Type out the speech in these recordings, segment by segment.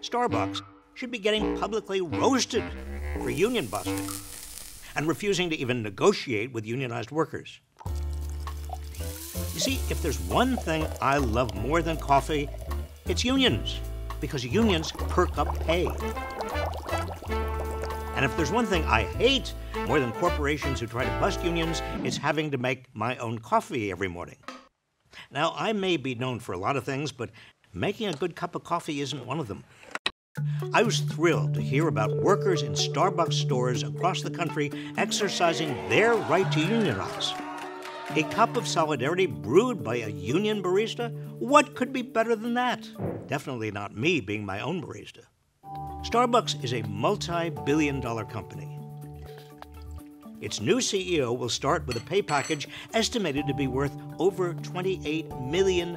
Starbucks should be getting publicly roasted for union busting and refusing to even negotiate with unionized workers. You see, if there's one thing I love more than coffee, it's unions, because unions perk up pay. And if there's one thing I hate more than corporations who try to bust unions, it's having to make my own coffee every morning. Now, I may be known for a lot of things, but making a good cup of coffee isn't one of them. I was thrilled to hear about workers in Starbucks stores across the country exercising their right to unionize. A cup of solidarity brewed by a union barista? What could be better than that? Definitely not me being my own barista. Starbucks is a multi billion dollar company. Its new CEO will start with a pay package estimated to be worth over $28 million.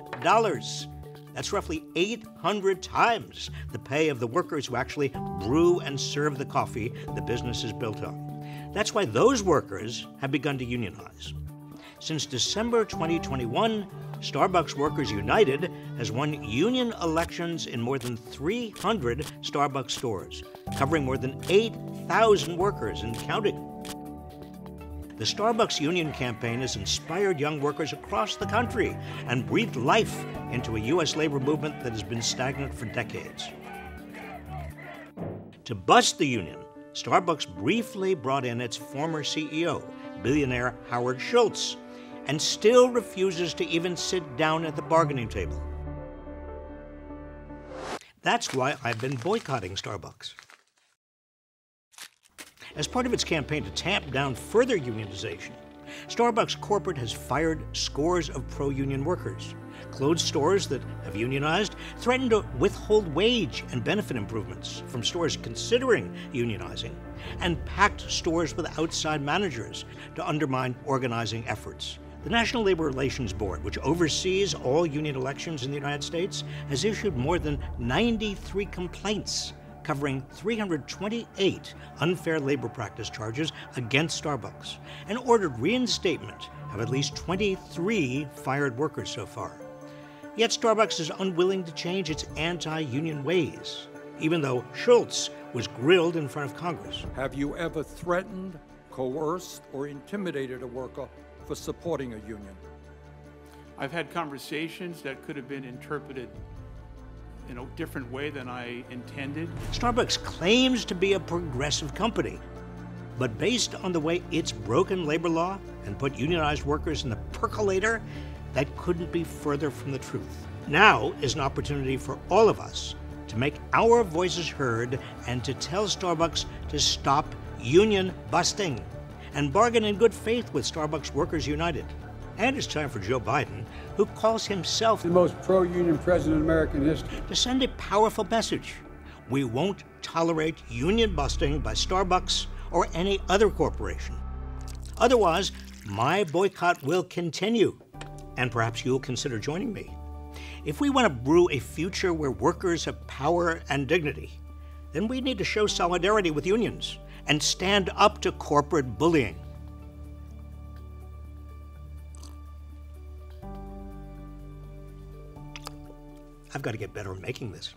That's roughly 800 times the pay of the workers who actually brew and serve the coffee the business is built on. That's why those workers have begun to unionize. Since December 2021, Starbucks Workers United has won union elections in more than 300 Starbucks stores, covering more than 8,000 workers and counting. The Starbucks Union campaign has inspired young workers across the country and breathed life into a U.S. labor movement that has been stagnant for decades. To bust the union, Starbucks briefly brought in its former CEO, billionaire Howard Schultz, and still refuses to even sit down at the bargaining table. That's why I've been boycotting Starbucks. As part of its campaign to tamp down further unionization, Starbucks corporate has fired scores of pro union workers, closed stores that have unionized, threatened to withhold wage and benefit improvements from stores considering unionizing, and packed stores with outside managers to undermine organizing efforts. The National Labor Relations Board, which oversees all union elections in the United States, has issued more than 93 complaints covering 328 unfair labor practice charges against Starbucks and ordered reinstatement of at least 23 fired workers so far. Yet Starbucks is unwilling to change its anti union ways, even though Schultz was grilled in front of Congress. Have you ever threatened, coerced, or intimidated a worker for supporting a union? I've had conversations that could have been interpreted in a different way than I intended. Starbucks claims to be a progressive company, but based on the way it's broken labor law and put unionized workers in the percolator, that couldn't be further from the truth. Now is an opportunity for all of us to make our voices heard and to tell Starbucks to stop union busting and bargain in good faith with Starbucks Workers United. And it's time for Joe Biden, who calls himself the most pro union president in American history, to send a powerful message. We won't tolerate union busting by Starbucks or any other corporation. Otherwise, my boycott will continue, and perhaps you'll consider joining me. If we want to brew a future where workers have power and dignity, then we need to show solidarity with unions and stand up to corporate bullying. I've got to get better at making this.